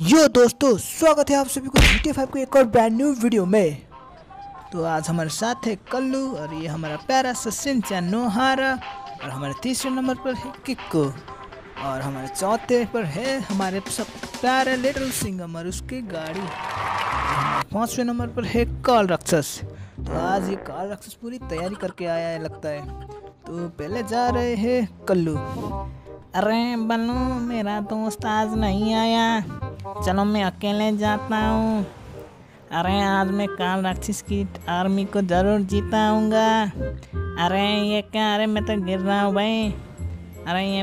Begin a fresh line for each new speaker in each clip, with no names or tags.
यो दोस्तों, स्वागत है आप सभी को जी फाइव के एक और ब्रांड न्यू वीडियो में। तो आज हमारे साथ है कल्लू और ये हमारा प्यारा सचिन सिंचा नोहारा और हमारे तीसरे नंबर पर है किक्को। और हमारे चौथे पर है हमारे सब प्यारे लिटिल सिंगम और उसकी गाड़ी। पाँचवें नंबर पर है काल राक्षस। तो आज ये काल राक्षस पूरी तैयारी करके आया है, लगता है। तो पहले जा रहे हैं कल्लू। अरे बल्लू, मेरा दोस्त आज नहीं आया। चलो मैं अकेले जाता हूँ। अरे आज मैं काल राक्षस की आर्मी को ज़रूर जीताऊँगा। अरे ये क्या? अरे मैं तो गिर रहा हूँ भाई। अरे ये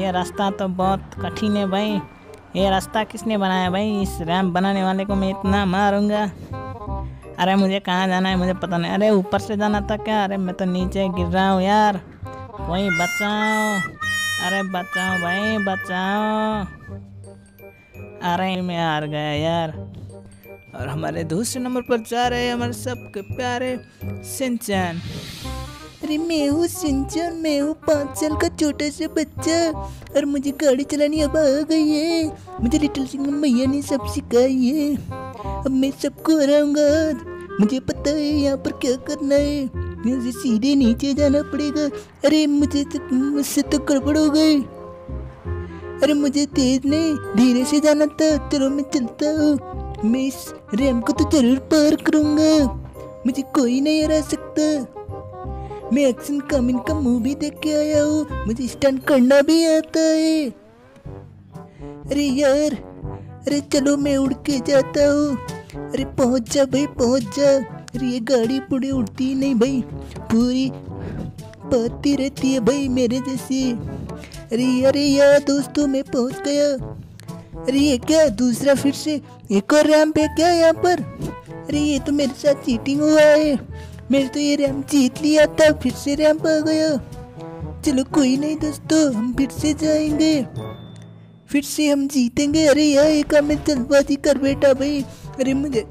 ये रास्ता तो बहुत कठिन है भाई। ये रास्ता किसने बनाया भाई? इस रैम्प बनाने वाले को मैं इतना मारूँगा। अरे मुझे कहाँ जाना है? मुझे पता नहीं। अरे ऊपर से जाना था क्या? अरे मैं तो नीचे गिर रहा हूँ यार। कोई बचाओ। अरे बचाओ भाई, बचाओ। अरे मैं हार गया यार। और हमारे दूसरे नंबर पर जा रहे हैं हमारे सबके प्यारे सिंचन। अरे मैं हूँ सिंचन, मैं हूँ पाँच साल का छोटा सा बच्चा, और मुझे गाड़ी चलानी अब आ गई है। मुझे लिटिल सिंह मैया ने सब सिखाई है। अब मैं सबको हराऊँगा। मुझे पता है यहाँ पर क्या करना है। मुझे सीधे नीचे जाना पड़ेगा। अरे मुझे तो मुझसे तो गड़बड़ हो गई। अरे मुझे तेज नहीं, धीरे से जाना था चलो मैं चलता हूँ। मैं इस रैम को तो ज़रूर पार करूँगा। मुझे कोई नहीं हरा सकता। मैं एक्शन कमिन का मूवी देख के आया हूँ। मुझे स्टंट करना भी आता है। अरे यार, अरे चलो मैं उड़ के जाता हूँ। अरे पहुँच जा भाई, पहुँच जा। अरे ये गाड़ी पूरी उड़ती नहीं भाई। पूरी पाती रहती है भाई मेरे जैसी। अरे अरे, यार, दोस्तों मैं पहुँच गया। अरे, ये क्या, दूसरा फिर से, एक और रैम्प है क्या यहाँ पर? अरे, ये तो मेरे साथ चीटिंग हुआ है। मैंने तो ये रैम्प जीत लिया था, फिर से रैम्प आ गया। चलो, कोई नहीं दोस्तों, हम फिर से जाएँगे। फिर से हम जीतेंगे। अरे, यार, एक मैं जल्दबाजी कर बेटा भाई। अरे, मुझे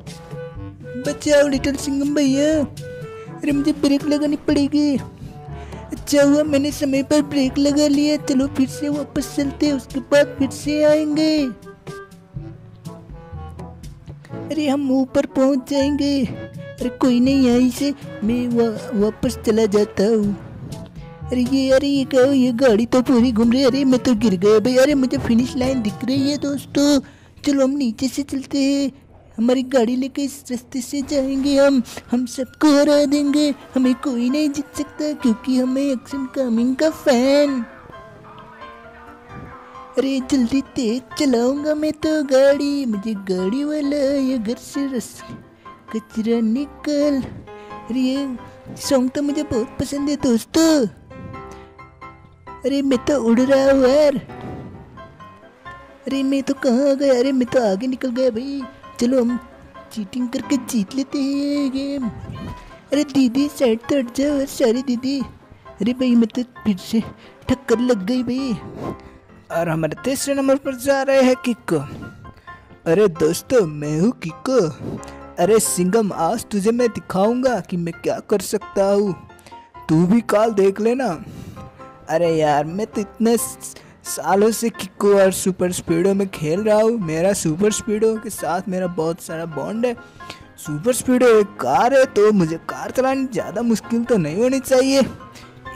बचाओ लिटिल सिंगम भैया। अरे, मुझे ब्रेक लगानी पड़ेगी। अच्छा हुआ मैंने समय पर ब्रेक लगा लिया। चलो फिर से वापस चलते उसके बाद फिर से आएँगे। अरे हम ऊपर पहुँच जाएँगे। अरे कोई नहीं यहीं से मैं वा, वापस चला जाता हूँ। अरे ये अरे ये क्या ये गाड़ी तो पूरी घूम रही है। अरे मैं तो गिर गया भाई। अरे मुझे फिनिश लाइन दिख रही है दोस्तों। चलो हम नीचे से चलते हैं। हमारी गाड़ी लेके इस रास्ते से जाएँगे हम। हम सबको हरा देंगे। हमें कोई नहीं जीत सकता क्योंकि हमें एक्शन कमिंग का फ़ैन अरे जल्दी तेज चलाऊँगा मैं तो गाड़ी। मुझे गाड़ी वाला ये घर से रस, कचरा निकल। अरे ये सॉन्ग तो मुझे बहुत पसंद है दोस्तों। अरे मैं तो उड़ रहा हूँ यार। अरे मैं तो कहाँ गया? अरे मैं तो आगे निकल गया भाई। चलो हम चीटिंग करके जीत लेते हैं ये गेम अरे दीदी साइड तो हट जाओ सारी दीदी. अरे भाई, मैं तो फिर से ठक्कर लग गई भाई. और हमारे तीसरे नंबर पर जा रहे हैं किक्को अरे दोस्तों, मैं हूँ किक्को अरे सिंगम आज तुझे मैं दिखाऊँगा कि मैं क्या कर सकता हूँ. तू भी काल देख लेना. अरे यार, मैं तो इतने सालों से किक्को और सुपर स्पीडो में खेल रहा हूँ। मेरा सुपर स्पीडो के साथ मेरा बहुत सारा बॉन्ड है। सुपर स्पीडो एक कार है तो मुझे कार चलानी ज़्यादा मुश्किल तो नहीं होनी चाहिए।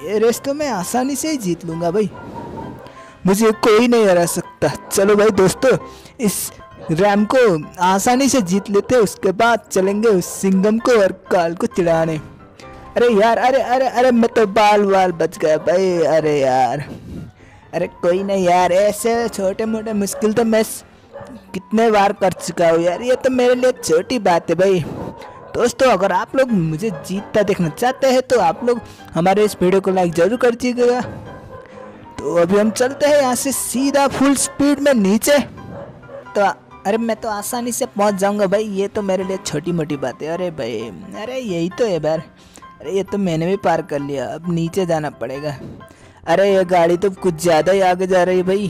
ये रेस तो मैं आसानी से ही जीत लूँगा भाई। मुझे कोई नहीं हरा सकता। चलो भाई दोस्तों, इस रैम को आसानी से जीत लेते उसके बाद चलेंगे उस सिंगम को और काल को चिड़ाने अरे यार, अरे अरे अरे, मैं तो बाल बाल बच गया भाई। अरे यार। अरे कोई नहीं यार, ऐसे छोटे मोटे मुश्किल तो मैं कितने बार कर चुका हूँ यार, ये तो मेरे लिए छोटी बात है भाई। दोस्तों, अगर आप लोग मुझे जीतता देखना चाहते हैं तो आप लोग हमारे इस वीडियो को लाइक ज़रूर कर दीजिएगा। तो अभी हम चलते हैं यहाँ से सीधा फुल स्पीड में नीचे। तो अरे मैं तो आसानी से पहुँच जाऊँगा भाई, ये तो मेरे लिए छोटी मोटी बात है। अरे भाई, अरे यही तो है बार अरे ये तो मैंने भी पार कर लिया, अब नीचे जाना पड़ेगा। अरे ये गाड़ी तो कुछ ज़्यादा ही आगे जा रही है भाई।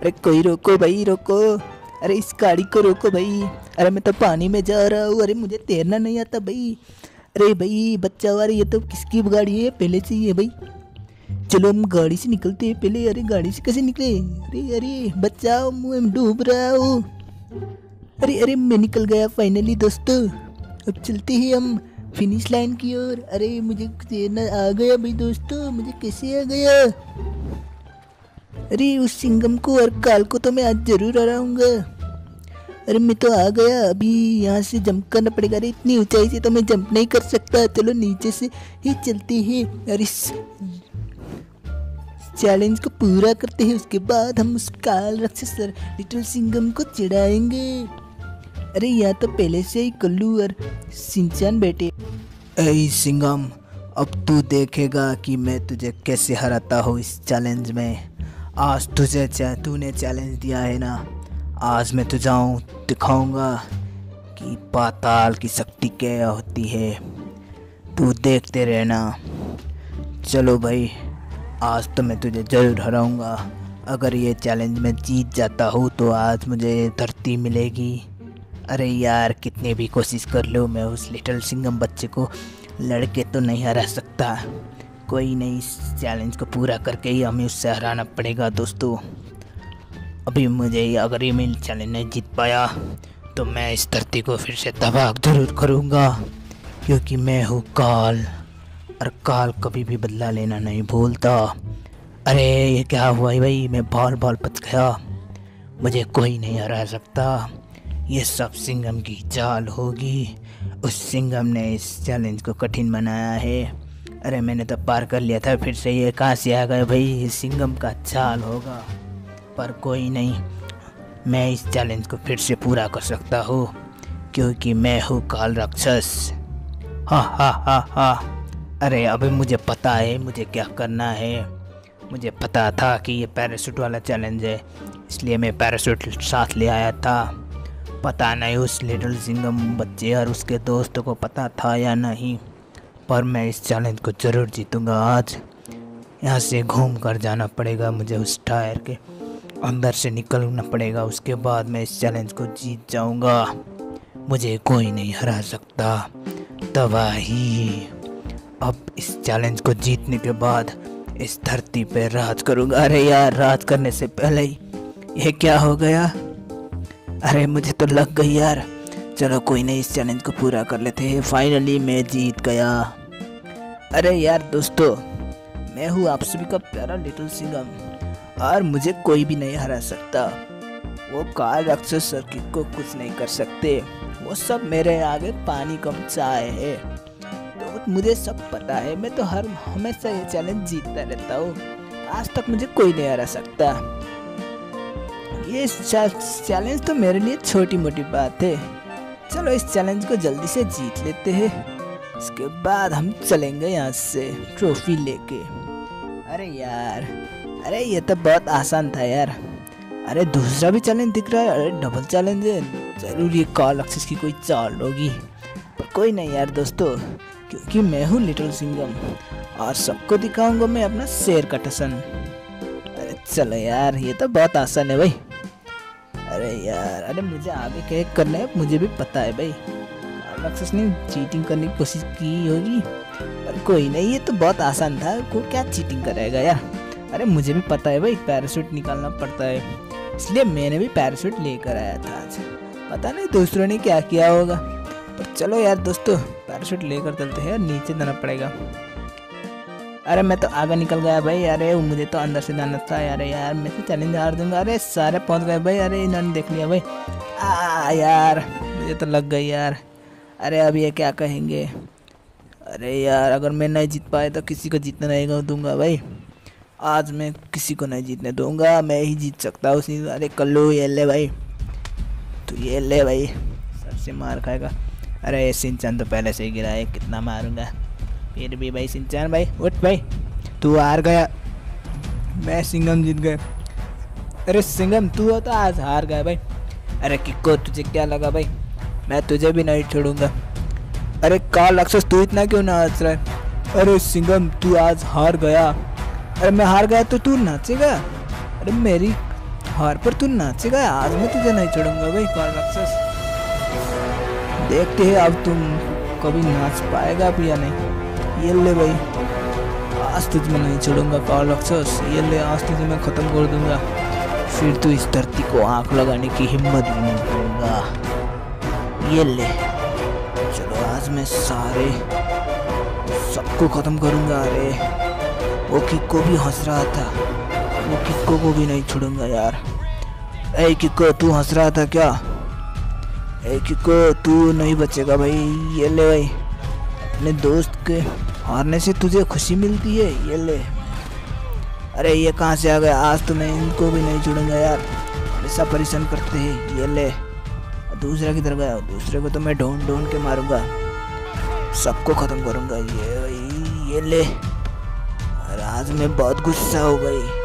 अरे कोई रोको भाई, रोको। अरे इस गाड़ी को रोको भाई। अरे मैं तो पानी में जा रहा हूँ। अरे मुझे तैरना नहीं आता भाई। अरे भाई, बच्चा वाले ये तो किसकी गाड़ी है? पहले से ही है भाई। चलो हम गाड़ी से निकलते हैं पहले। अरे गाड़ी से कैसे निकले? अरे अरे, बचाओ मैं डूब रहा हूँ। अरे अरे मैं निकल गया फाइनली दोस्तों। अब चलते हैं हम। फिनिश लाइन की ओर। अरे, मुझे ना आ गया भाई दोस्तों, मुझे कैसे आ गया? अरे, उस सिंगम को और काल को तो मैं आज ज़रूर हराऊँगा। अरे, मैं तो आ गया। अभी यहाँ से जंप करना पड़ेगा। अरे, इतनी ऊंचाई से तो मैं जंप नहीं कर सकता। चलो, नीचे से ही चलते हैं और इस चैलेंज को पूरा करते हैं। उसके बाद हम उस काल राक्षस लिटिल सिंगम को चिढ़ाएँगे। अरे यहाँ तो पहले से ही कल्लू और सिंचान बैठे ऐ सिंगम अब तू देखेगा कि मैं तुझे कैसे हराता हूँ इस चैलेंज में। आज तुझे तूने चैलेंज दिया है ना? आज मैं तुझे दिखाऊँगा कि पाताल की शक्ति क्या होती है। तू देखते रहना। चलो भाई, आज तो मैं तुझे ज़रूर हराऊँगा। अगर ये चैलेंज में जीत जाता हूँ तो आज मुझे धरती मिलेगी। अरे यार, कितने भी कोशिश कर लो, मैं उस लिटिल सिंगम बच्चे को, लड़के तो नहीं हरा सकता। कोई नहीं, इस चैलेंज को पूरा करके ही हमें उससे हराना पड़ेगा, दोस्तों। अभी मुझे अगर ये मैं चैलेंज नहीं जीत पाया तो मैं इस धरती को फिर से तबाह ज़रूर करूँगा। क्योंकि मैं हूँ काल, और काल कभी भी बदला लेना नहीं भूलता। अरे, ये क्या हुआ भाई? मैं बाल बाल बच गया। मुझे कोई नहीं हरा सकता। ये सब सिंगम की चाल होगी। उस सिंगम ने इस चैलेंज को कठिन बनाया है। अरे, मैंने तो पार कर लिया था, फिर से ये कहाँ से आ गए भाई, ये सिंगम का चाल होगा, पर कोई नहीं। मैं इस चैलेंज को फिर से पूरा कर सकता हूँ, क्योंकि मैं हूँ काल राक्षस। हा हा हा हा। अरे, अभी मुझे पता है, मुझे क्या करना है। मुझे पता था कि ये पैराशूट वाला चैलेंज है, इसलिए मैं पैराशूट साथ ले आया था। पता नहीं उस लिटिल सिंगम बच्चे और उसके दोस्तों को पता था या नहीं, पर मैं इस चैलेंज को ज़रूर जीतूँगा। आज यहाँ से घूम कर जाना पड़ेगा मुझे उस टायर के अंदर से निकलना पड़ेगा, उसके बाद मैं इस चैलेंज को जीत जाऊँगा। मुझे कोई नहीं हरा सकता। तबाही। अब इस चैलेंज को जीतने के बाद इस धरती पर राज करूँगा। अरे यार, राज करने से पहले ही ये क्या हो गया? अरे, मुझे तो लग गई यार। चलो कोई नहीं, इस चैलेंज को पूरा कर लेते हैं। फाइनली मैं जीत गया। अरे यार, दोस्तों, मैं हूँ आप सभी का प्यारा लिटिल सिंगम और मुझे कोई भी नहीं हरा सकता। वो कार राक्षस सर्किट को कुछ नहीं कर सकते। वो सब मेरे आगे पानी कम चाय है। तो मुझे सब पता है। मैं तो हर, हमेशा ये चैलेंज जीतता रहता हूँ। आज तक मुझे कोई नहीं हरा सकता। ये चैलेंज तो मेरे लिए छोटी मोटी बात है। चलो इस चैलेंज को जल्दी से जीत लेते हैं। इसके बाद हम चलेंगे यहाँ से ट्रॉफी लेके। अरे यार, अरे ये तो बहुत आसान था यार। अरे दूसरा भी चैलेंज दिख रहा है, अरे डबल चैलेंज है। ज़रूर ये कॉल एक्सेस की कोई चाल होगी। पर कोई नहीं यार दोस्तों, क्योंकि मैं हूँ लिटिल सिंगम और सबको दिखाऊँगा मैं अपना शेर का टसन। अरे चलो यार, ये तो बहुत आसान है भाई। अरे यार, अरे मुझे आगे क्या करना है? मुझे भी पता है भाई। अक्सस ने चीटिंग करने की कोशिश की होगी। पर कोई नहीं, ये तो बहुत आसान था। को क्या चीटिंग करेगा यार? अरे मुझे भी पता है भाई पैराशूट निकालना पड़ता है। इसलिए मैंने भी पैराशूट लेकर आया था आज। पता नहीं दूसरों ने क्या किया होगा। पर चलो यार दोस्तों पैराशूट लेकर चलते हैं नीचे जाना पड़ेगा। अरे मैं तो आगे निकल गया भाई, अरे मुझे तो अंदर से जाना था यार यार मैं तो चैलेंज हार दूँगा, अरे सारे पहुँच गए भाई, अरे इन्होंने देख लिया भाई। आ यार, मुझे तो लग गई यार। अरे अब ये क्या कहेंगे? अरे यार, अगर मैं नहीं जीत पाए तो किसी को जीतने नहीं दूँगा भाई। आज मैं किसी को नहीं जीतने दूँगा, मैं ही जीत सकता हूँ अरे कल्लू, ये ले भाई। तो ये ले भाई सबसे मार खाएगा। अरे सिंचन तो पहले से ही गिरा है, कितना मारूँगा। फिर भी भाई सिंचन भाई, उठ भाई। तू हार गया। मैं सिंगम जीत गया। अरे सिंगम तू हो तो आज हार गया भाई। अरे किको तुझे क्या लगा भाई? मैं तुझे भी नहीं छोड़ूँगा। अरे काल अक्सर तू इतना क्यों ना हंस रहा है? अरे सिंगम तू आज हार गया। अरे मैं हार गया तो तू नाचेगा? अरे मेरी हार पर तू नाचेगा? आज मैं तुझे नहीं छोड़ूँगा भाई, काल अक्सर देखते हैं अब तुम कभी नाच पाएगा भी या नहीं। ये भाई आज में नहीं छोड़ूँगा, कॉल अक्सस ये ले आज तुझे मैं ख़त्म कर दूँगा। फिर तो इस धरती को आँख लगाने की हिम्मत भी नहीं करूँगा। ये ले चलो आज मैं सारे सबको खत्म करूँगा। अरे, वो किक्को भी हंस रहा था। वो किक्को को भी नहीं छोड़ूँगा यार। ए किक्को, तू हंस रहा था क्या? ए किक्को, तू नहीं बचेगा भाई। ये ले भाई, अपने दोस्त के हारने से तुझे खुशी मिलती है, ये ले। अरे, ये कहाँ से आ गया? आज तो मैं इनको भी नहीं छोड़ूँगा यार। ऐसा परेशान करते हैं, ये ले। दूसरा किधर गया, दूसरे को तो मैं ढूंढ ढूंढ के मारूँगा। सबको खत्म करूँगा, ये भाई ये ले। आज मैं बहुत गुस्सा हो गई।